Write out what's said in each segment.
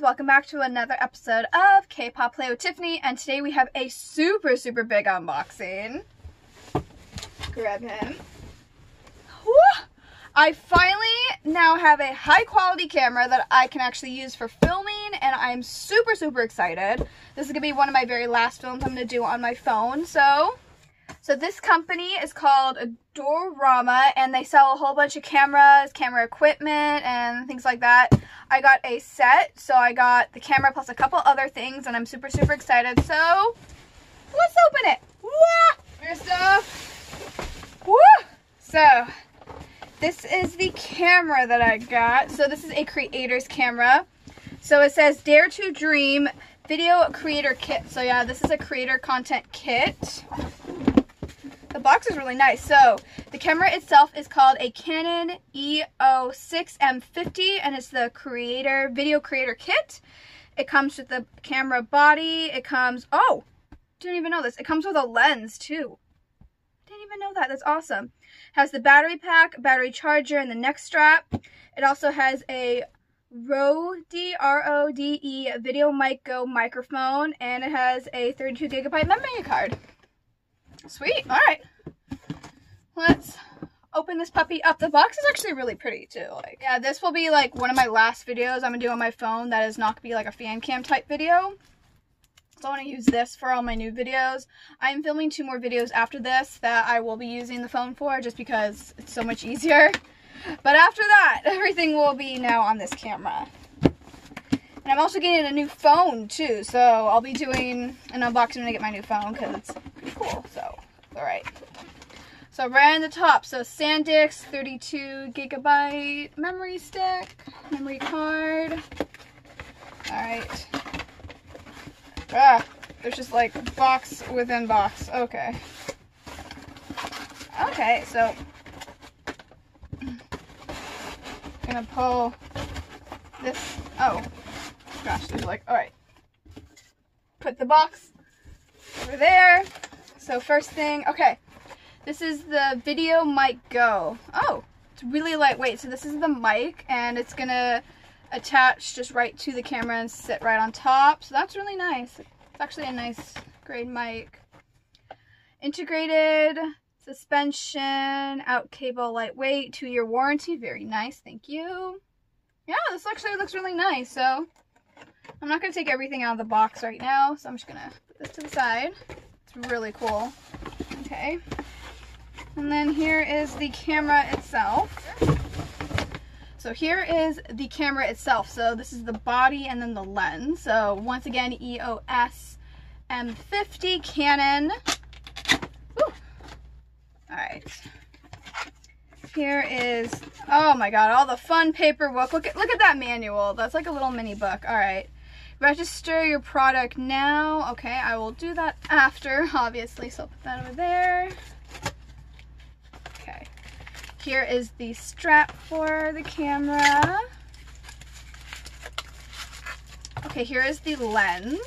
welcome back to another episode of K-Pop Play with Tiffany, and today we have a super, super big unboxing. Grab him. Woo! I finally now have a high quality camera that I can actually use for filming, and I'm super, super excited. This is gonna be one of my very last films I'm gonna do on my phone, so so this company is called Adorama and they sell a whole bunch of cameras, camera equipment, and things like that. I got a set, so I got the camera plus a couple other things and I'm super, super excited. So let's open it. Wah! First off, woo! So this is the camera that I got. So this is a creator's camera. So it says Dare to Dream Video Creator Kit. So yeah, this is a creator content kit. Box is really nice. So the camera itself is called a Canon EO6M50 and it's the creator video creator kit. It comes with the camera body. It comes, oh, didn't even know this. It comes with a lens too. Didn't even know that. That's awesome. It has the battery pack, battery charger, and the neck strap. It also has a Rode, R-O-D-E Video Mic Go microphone, and it has a 32 gigabyte memory card. Sweet. All right. Let's open this puppy up. The box is actually really pretty too. Like, yeah, this will be like one of my last videos I'm gonna do on my phone. That is not gonna be like a fan cam type video. So I want to use this for all my new videos. I'm filming two more videos after this that I will be using the phone for just because it's so much easier. But after that, everything will be now on this camera. And I'm also getting a new phone too, so I'll be doing an unboxing when I get my new phone because it's pretty cool. So, alright. So right on the top, so SanDisk 32 gigabyte memory stick, memory card. Alright. Ah, there's just like box within box. Okay. Okay, so I'm gonna pull this. Oh, gosh, there's like, all right. Put the box over there. So first thing, okay. This is the Video Mic Go. Oh, it's really lightweight. So this is the mic and it's gonna attach just right to the camera and sit right on top. So that's really nice. It's actually a nice grade mic. Integrated suspension, out cable, lightweight, two-year warranty. Very nice, thank you. Yeah, this actually looks really nice. So I'm not to take everything out of the box right now, so I'm just to put this to the side. It's really cool. Okay. And then here is the camera itself. So here is the camera itself. So this is the body and then the lens. So once again, EOS M50 Canon. All right. Here is, oh my God, all the fun paperwork. Look at, look at that manual. That's like a little mini book. All right. Register your product now. Okay, I will do that after, obviously. So I'll put that over there. Here is the strap for the camera. Okay, here is the lens.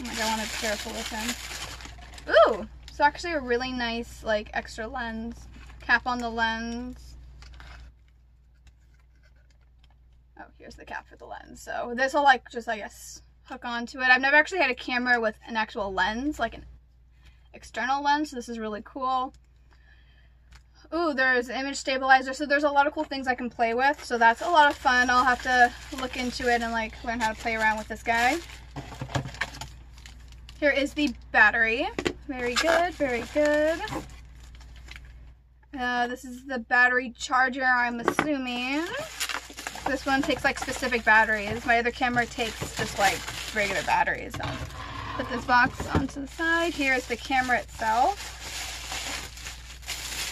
Oh my god, I want to be careful with him. Ooh, it's actually a really nice, like, extra lens cap on the lens. Oh, here's the cap for the lens. So this will like just, I guess, hook onto it. I've never actually had a camera with an actual lens, like an external lens. So this is really cool. Ooh, there's image stabilizer. So there's a lot of cool things I can play with. So that's a lot of fun. I'll have to look into it and like learn how to play around with this guy. Here is the battery. Very good, very good. Uh, this is the battery charger, I'm assuming. This one takes like specific batteries. My other camera takes just like regular batteries. So put this box onto the side. Here's the camera itself.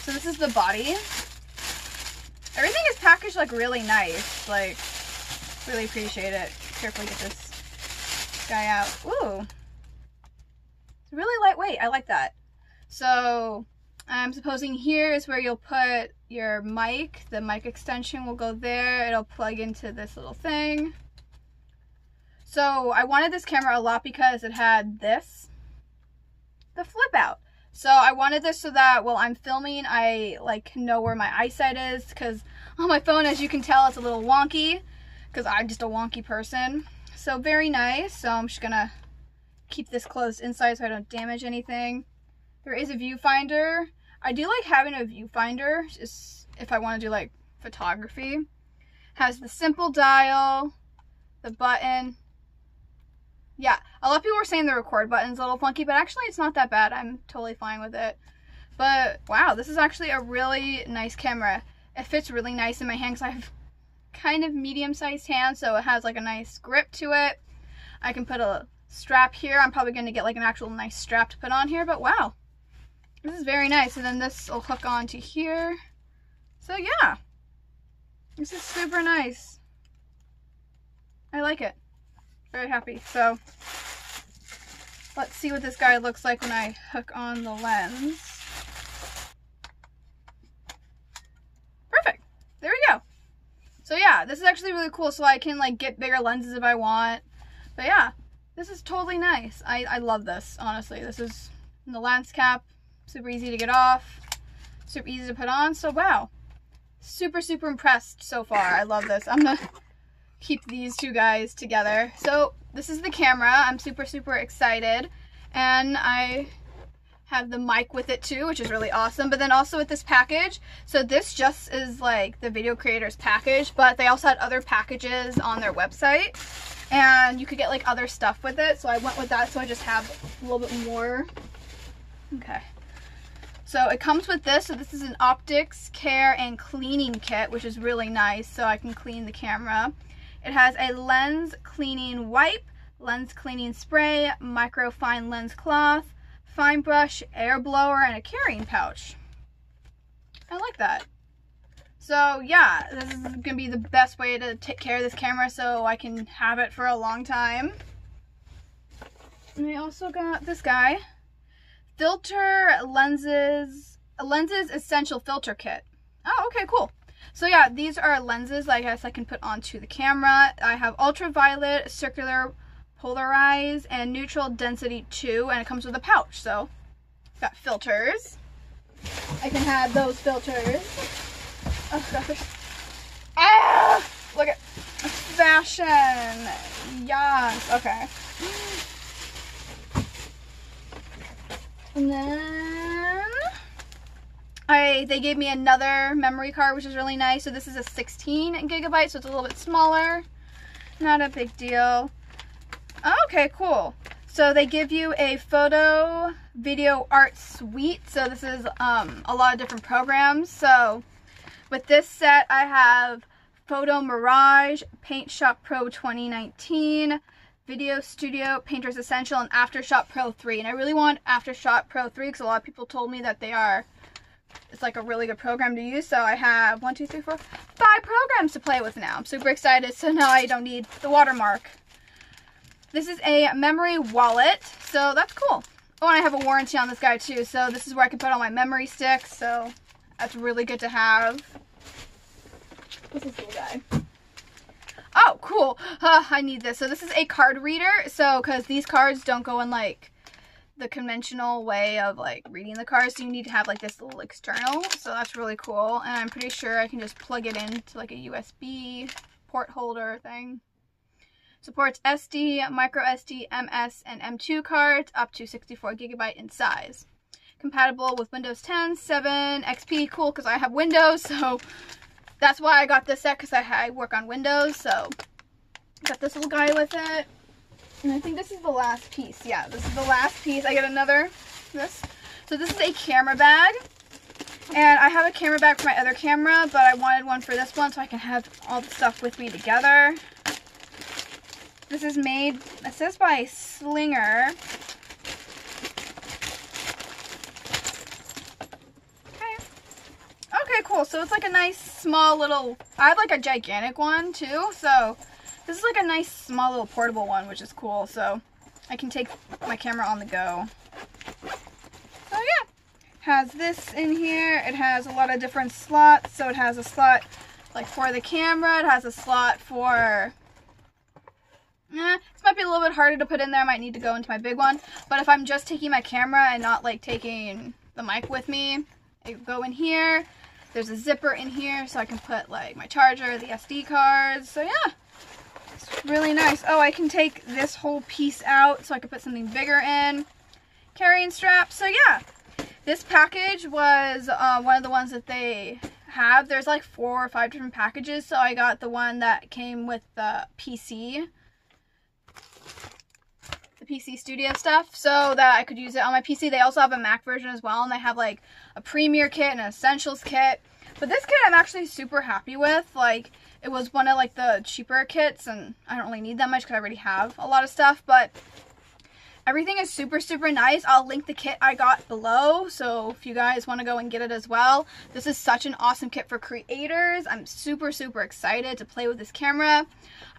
So this is the body. Everything is packaged like really nice. Like, really appreciate it. Carefully get this guy out. Ooh. It's really lightweight. I like that. So I'm supposing here is where you'll put your mic. The mic extension will go there. It'll plug into this little thing. So I wanted this camera a lot because it had this, the flip out. So I wanted this so that while I'm filming, I like know where my eyesight is because on my phone, as you can tell, it's a little wonky because I'm just a wonky person. So very nice. So I'm just gonna keep this closed inside so I don't damage anything. There is a viewfinder. I do like having a viewfinder just if I want to do like photography. Has the simple dial, the button, yeah, a lot of people were saying the record button's a little funky, but actually it's not that bad. I'm totally fine with it. But wow, this is actually a really nice camera. It fits really nice in my hand because I have kind of medium-sized hands, so it has like a nice grip to it. I can put a strap here. I'm probably going to get like an actual nice strap to put on here, but wow. This is very nice. And then this will hook onto here. So yeah, this is super nice. I like it very happy. So let's see what this guy looks like when I hook on the lens. Perfect. There we go. So yeah, this is actually really cool. So I can like get bigger lenses if I want. But yeah, this is totally nice. I, I love this, honestly. This is the lens cap. Super easy to get off. Super easy to put on. So wow. Super, super impressed so far. I love this. I'm gonna keep these two guys together. So this is the camera. I'm super, super excited. And I have the mic with it too, which is really awesome. But then also with this package, so this just is like the video creator's package, but they also had other packages on their website. And you could get like other stuff with it. So I went with that, so I just have a little bit more. Okay. So it comes with this. So this is an optics care and cleaning kit, which is really nice. So I can clean the camera. It has a lens cleaning wipe, lens cleaning spray, microfine lens cloth, fine brush, air blower, and a carrying pouch. I like that. So yeah, this is going to be the best way to take care of this camera so I can have it for a long time. And I also got this guy. Filter lenses, lenses essential filter kit. Oh, okay, cool. So yeah, these are lenses I guess I can put onto the camera. I have ultraviolet, circular, polarized, and neutral density 2, and it comes with a pouch. So, got filters. I can have those filters. Oh gosh. Ah! Look at fashion. Yes. Okay. And then I they gave me another memory card, which is really nice. So this is a 16 gigabyte, so it's a little bit smaller. Not a big deal. Okay, cool. So they give you a photo video art suite. So this is um, a lot of different programs. So with this set, I have Photo Mirage, Paint Shop Pro 2019, Video Studio, Painter's Essential, and Aftershot Pro 3. And I really want Aftershot Pro 3 because a lot of people told me that they are it's like a really good program to use. So I have one, two, three, four, five programs to play with now. I'm super excited. So now I don't need the watermark. This is a memory wallet. So that's cool. Oh, and I have a warranty on this guy too. So this is where I can put all my memory sticks. So that's really good to have. This little guy? Oh, cool. Uh, I need this. So this is a card reader. So, because these cards don't go in like the conventional way of like reading the cards. So you need to have like this little external. So that's really cool. And I'm pretty sure I can just plug it into like a USB port holder thing. Supports SD, micro SD, MS, and M2 cards up to 64 gigabyte in size. Compatible with Windows 10, 7, XP. Cool, because I have Windows, so that's why I got this set, because I, I work on Windows, so got this little guy with it. And I think this is the last piece. Yeah, this is the last piece. I get another, this. So this is a camera bag. And I have a camera bag for my other camera, but I wanted one for this one so I can have all the stuff with me together. This is made, it says by Slinger. Okay. Okay, cool. So it's like a nice small little, I have like a gigantic one too. So this is like a nice small little portable one, which is cool. So I can take my camera on the go. So yeah, has this in here. It has a lot of different slots. So it has a slot like for the camera. It has a slot for eh, this might be a little bit harder to put in there. I might need to go into my big one. But if I'm just taking my camera and not like taking the mic with me, I go in here. There's a zipper in here so I can put like my charger, the SD cards. So yeah, it's really nice. Oh, I can take this whole piece out so I can put something bigger in. Carrying strap. So yeah, this package was uh, one of the ones that they have. There's like four or five different packages. So I got the one that came with the PC The PC Studio stuff so that I could use it on my PC. They also have a Mac version as well, and they have like a Premier kit and an Essentials kit. But this kit I'm actually super happy with. Like, it was one of like the cheaper kits, and I don't really need that much because I already have a lot of stuff, but everything is super, super nice. I'll link the kit I got below, so if you guys want to go and get it as well. This is such an awesome kit for creators. I'm super, super excited to play with this camera.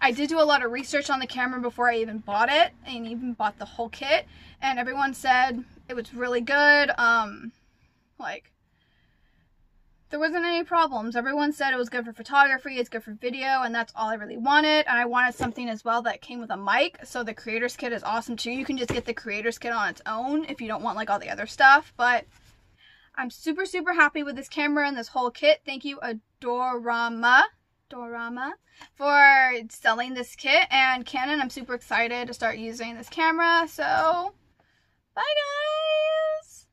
I did do a lot of research on the camera before I even bought it and even bought the whole kit and everyone said it was really good. Um, like, there wasn't any problems. Everyone said it was good for photography, it's good for video, and that's all I really wanted. And I wanted something as well that came with a mic. So the creator's kit is awesome too. You can just get the creator's kit on its own if you don't want like all the other stuff. But I'm super, super happy with this camera and this whole kit. Thank you, Adorama Dorama for selling this kit and Canon I'm super excited to start using this camera so bye guys